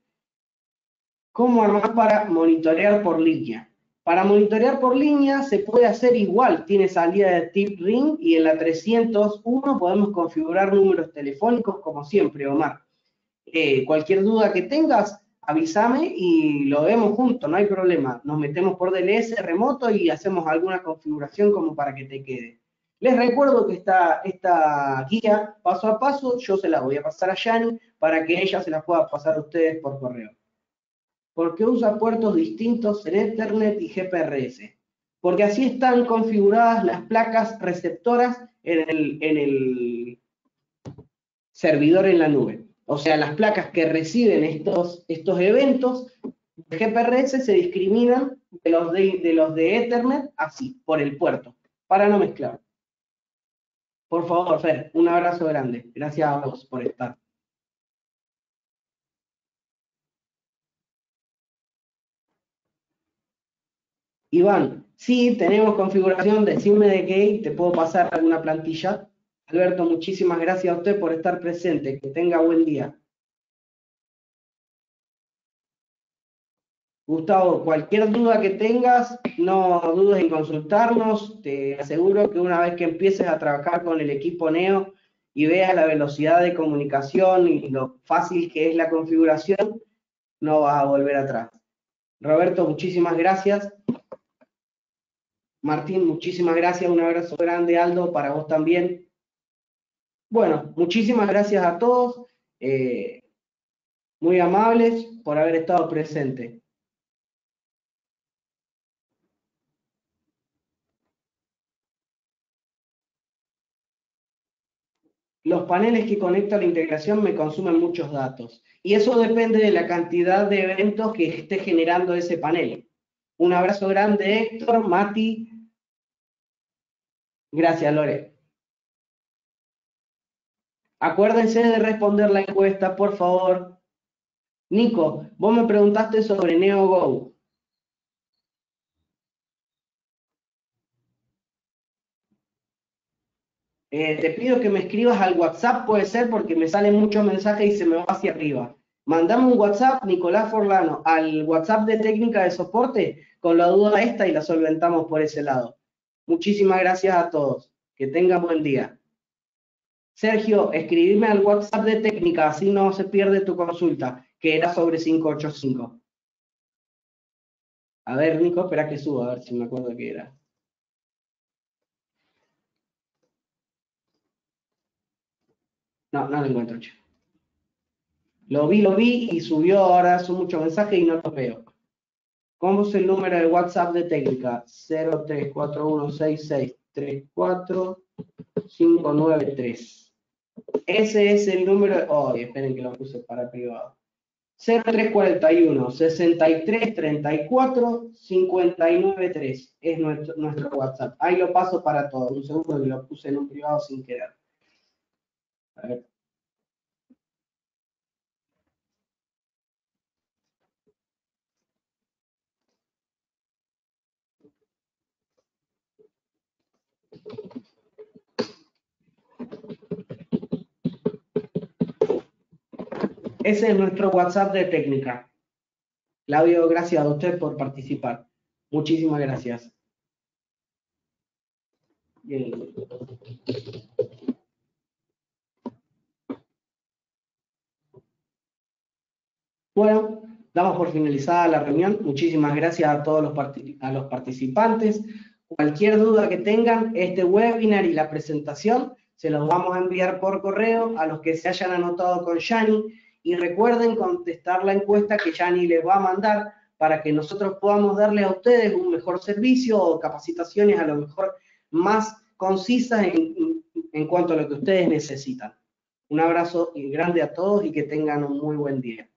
¿Cómo armar para monitorear por línea? Para monitorear por línea se puede hacer igual. Tiene salida de tip ring y en la 301 podemos configurar números telefónicos como siempre, Omar. Eh, cualquier duda que tengas, avísame y lo vemos juntos, no hay problema. Nos metemos por DLS remoto y hacemos alguna configuración como para que te quede. Les recuerdo que esta, guía paso a paso yo se la voy a pasar a Yani para que ella se la pueda pasar a ustedes por correo. Porque usa puertos distintos en Ethernet y GPRS. Porque así están configuradas las placas receptoras en el, servidor en la nube. O sea, las placas que reciben estos, estos eventos de GPRS se discriminan de los de, de los de Ethernet así, por el puerto, para no mezclar. Por favor, Fer, un abrazo grande. Gracias a vos por estar. Iván, sí, tenemos configuración, decime de qué, te puedo pasar alguna plantilla. Alberto, muchísimas gracias a usted por estar presente. Que tenga buen día. Gustavo, cualquier duda que tengas, no dudes en consultarnos. Te aseguro que una vez que empieces a trabajar con el equipo Neo y veas la velocidad de comunicación y lo fácil que es la configuración, no vas a volver atrás. Roberto, muchísimas gracias. Martín, muchísimas gracias. Un abrazo grande, Aldo, para vos también. Bueno, muchísimas gracias a todos. Eh, muy amables por haber estado presentes. Los paneles que conecto a la integración me consumen muchos datos. Y eso depende de la cantidad de eventos que esté generando ese panel. Un abrazo grande, Héctor, Mati. Gracias, Lore. Acuérdense de responder la encuesta, por favor. Nico, vos me preguntaste sobre NeoGo. Eh, te pido que me escribas al WhatsApp, puede ser, porque me salen muchos mensajes y se me va hacia arriba. mandame un WhatsApp, Nicolás Forlano, al WhatsApp de técnica de soporte con la duda esta y la solventamos por ese lado. Muchísimas gracias a todos. Que tengan buen día. Sergio, escribime al WhatsApp de técnica, así no se pierde tu consulta, que era sobre 585. A ver, Nico, espera que suba, a ver si me acuerdo qué era. No, no lo encuentro, chico. Lo vi, lo vi y subió ahora son muchos mensajes y no los veo. ¿Cómo es el número de WhatsApp de técnica? 03416634593. Ese es el número. Oh, esperen que lo puse para privado. 0341 63 34 593 es nuestro, nuestro WhatsApp. Ahí lo paso para todos. Un segundo que lo puse en un privado sin querer. Ese es nuestro WhatsApp de técnica. Claudio, gracias a usted por participar. Muchísimas gracias. Bueno, damos por finalizada la reunión. Muchísimas gracias a todos los, a los participantes. Cualquier duda que tengan, este webinar y la presentación se los vamos a enviar por correo a los que se hayan anotado con Yani y recuerden contestar la encuesta que Yani les va a mandar para que nosotros podamos darle a ustedes un mejor servicio o capacitaciones a lo mejor más concisas en, en cuanto a lo que ustedes necesitan. Un abrazo grande a todos y que tengan un muy buen día.